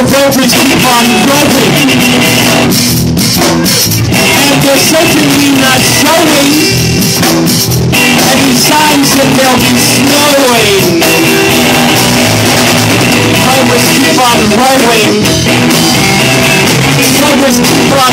Keep on growing. And they're certainly not showing any signs that they'll be snowing always keep on rolling. Always keep on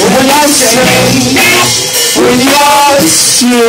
Will I sing? Will I sing?